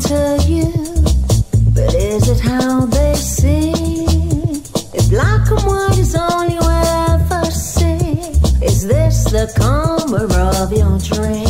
to you, but is it how they see? If black and white is only we'll ever see, is this the color of your dream?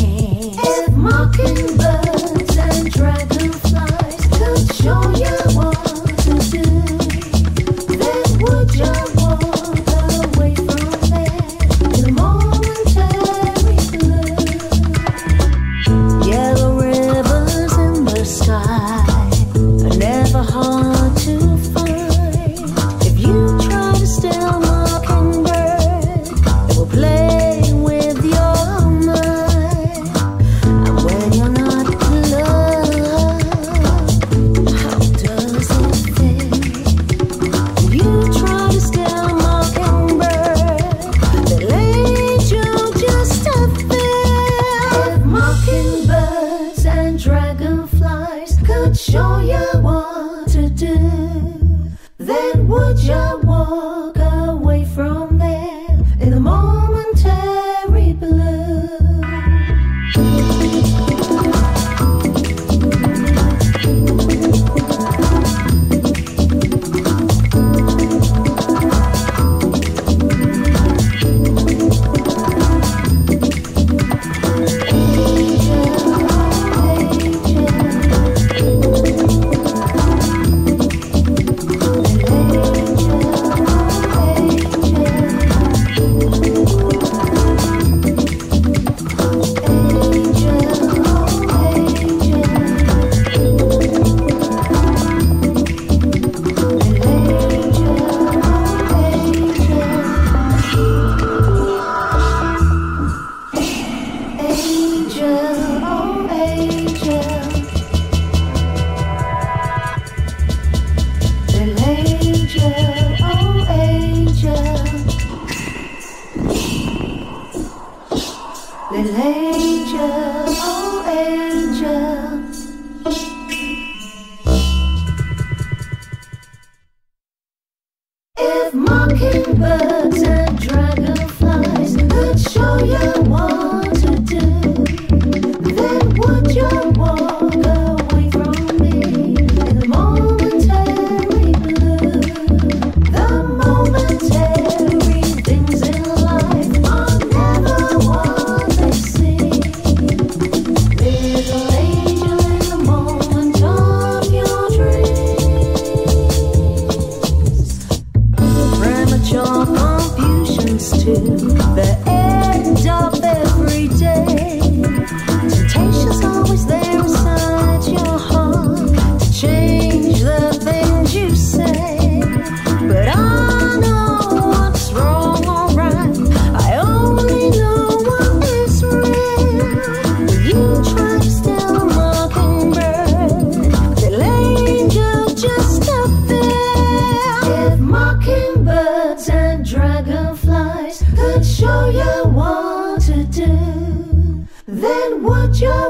your